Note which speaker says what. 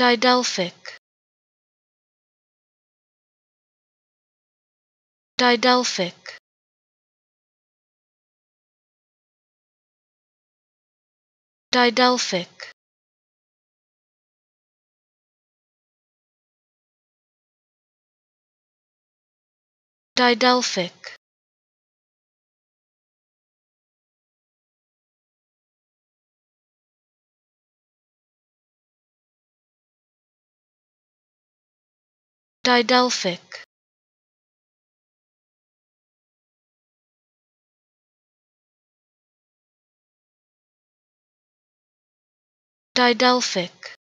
Speaker 1: Didelphic Didelphic Didelphic Didelphic Didelphic. Didelphic